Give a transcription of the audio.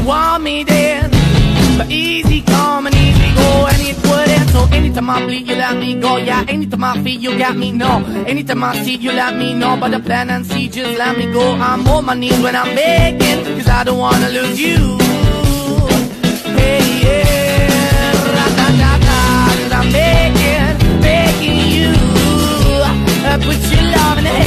you want me then. But easy come and easy go And it wouldn't. So anytime I bleed you let me go. Yeah, anytime I feel you got me, no. Anytime I see you let me know. But the plan and see just let me go. I'm on my knees when I'm begging Cause I don't wanna lose you. Hey yeah. Da da da Cause I'm begging, begging you. I put your love in the